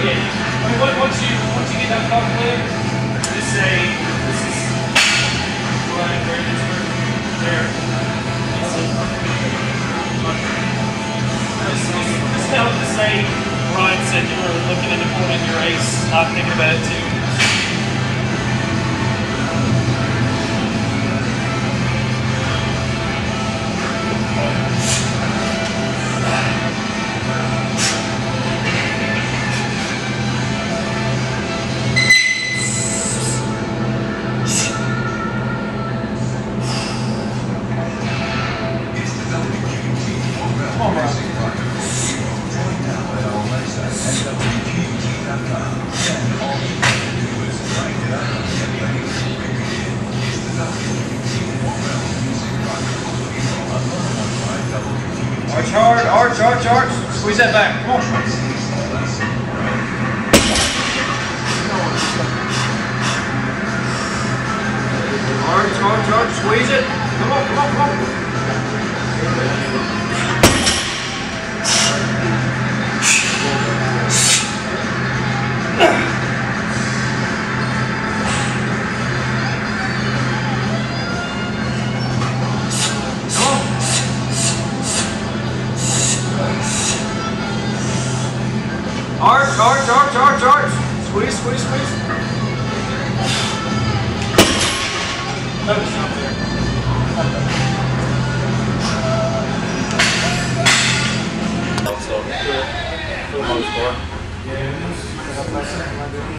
Okay. I mean, once you once you get that clear, just say this is there. Ryan said you were looking into pulling your ace. I'm thinking about it too. Arch, arch. Squeeze that back. Come on. Arch, arch, arch. Squeeze it. Come on, come on, come on. Arch, arch, arch, arch, arch. Squeeze, squeeze, squeeze. Notice up. So, for the most part. Yeah.